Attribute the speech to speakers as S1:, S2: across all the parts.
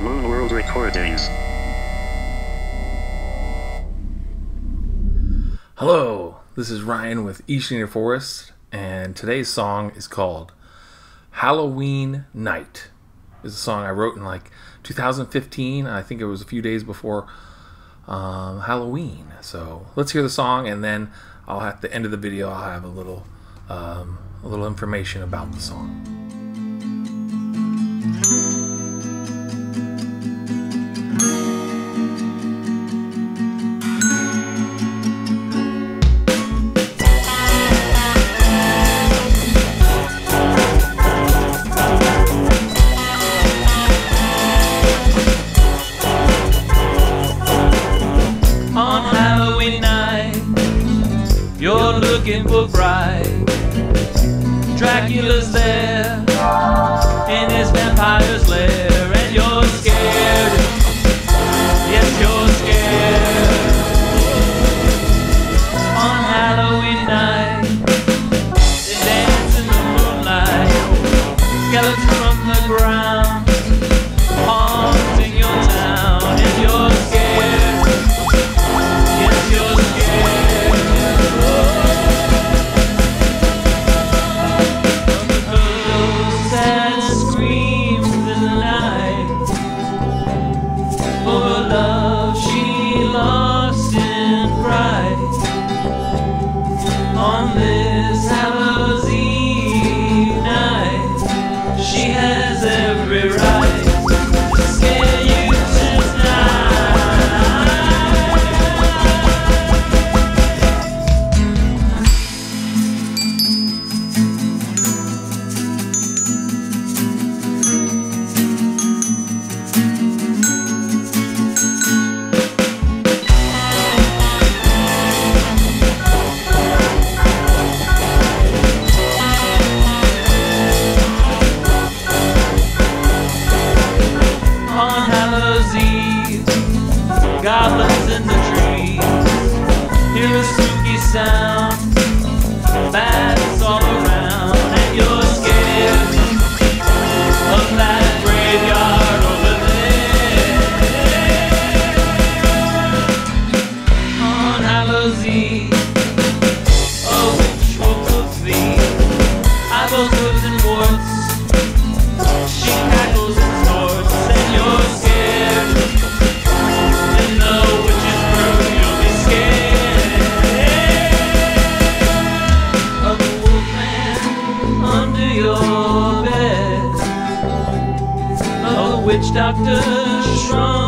S1: Moon World Recordings.
S2: Hello, this is Ryan with East Eshniner Forest, and today's song is called Halloween Night. It's a song I wrote in like 2015. I think it was a few days before um, Halloween. So let's hear the song, and then I'll at the end of the video I'll have a little um, a little information about the song.
S3: Looking for bride. Dracula's there in his vampire's lair, and you're scared. Yes, you're scared. On Halloween night, they dance in the moonlight. Skeletons from the ground, On this Goblins in the trees, hear a spooky sound. Bats witch doctor's shrunken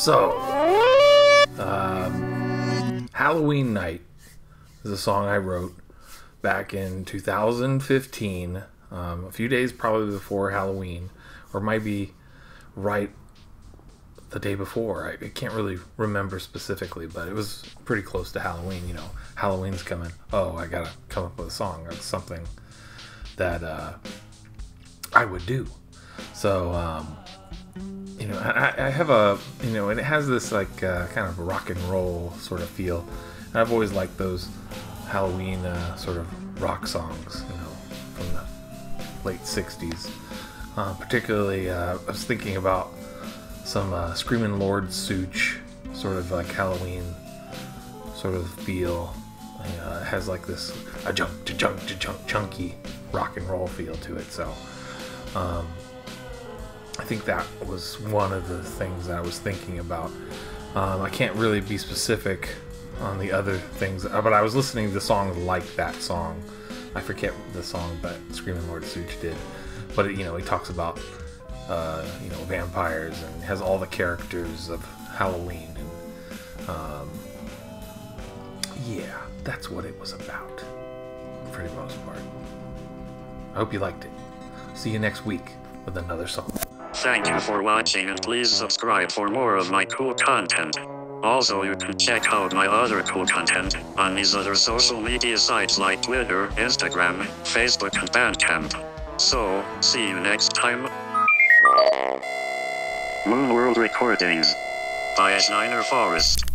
S2: So, um, Halloween Night is a song I wrote back in 2015, um, a few days probably before Halloween, or might be right the day before. I, I can't really remember specifically, but it was pretty close to Halloween. You know, Halloween's coming. Oh, I gotta come up with a song. or something that uh, I would do. So, um, know, I, I, have a, you know, and it has this like uh, kind of rock and roll sort of feel. And I've always liked those Halloween uh, sort of rock songs, you know, from the late 60s. Uh, particularly, uh, I was thinking about some uh, Screaming Lord Sutch, sort of like Halloween sort of feel. Uh, it has like this a junk to junk to junk chunky rock and roll feel to it. So um, I think that was one of the things I was thinking about. Um, I can't really be specific on the other things, uh, but I was listening to songs like that song. I forget the song, but Screaming Lord Sutch did. But it, you know, he talks about uh, you know vampires and has all the characters of Halloween and um, yeah, that's what it was about for the most part. I hope you liked it. See you next week with another song.
S1: Thank you for watching and please subscribe for more of my cool content. Also, you can check out my other cool content on these other social media sites like Twitter, Instagram, Facebook, and Bandcamp. So, see you next time. Moon World Recordings by Eshniner Forest.